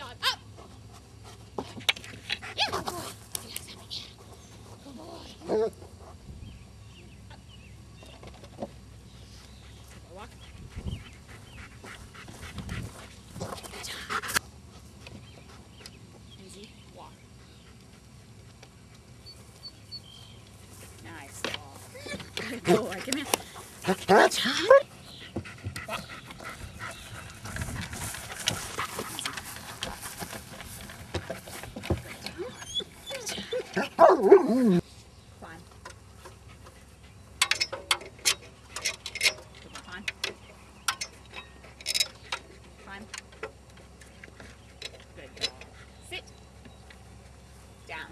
dog. Up. Yeah, good boy. Yeah, Summit, yeah. Good boy. Walk. Easy. Walk. Nice. Good boy. Come here. Good job. Boy, climb. Climb. Good dog. Sit. Down.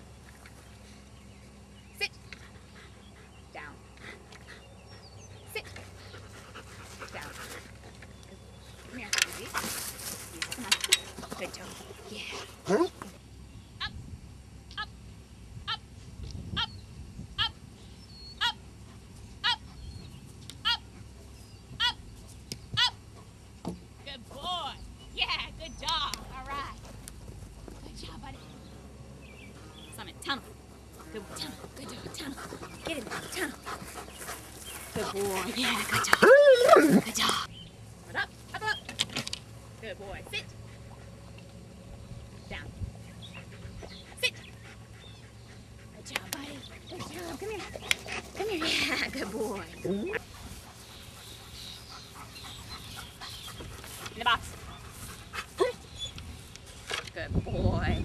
Sit. Down. Sit. Down. Come here. Easy. Easy. Come on. Good job. Yeah. Up. Summit, tunnel. Good boy, tunnel. Good job, tunnel. Get in there, tunnel. Good boy. Yeah, good job. Good job. Right up, up, up. Good boy. Sit. Down. Sit. Good job, buddy. Good job. Come here. Come here. Yeah, good boy. In the box. Good boy.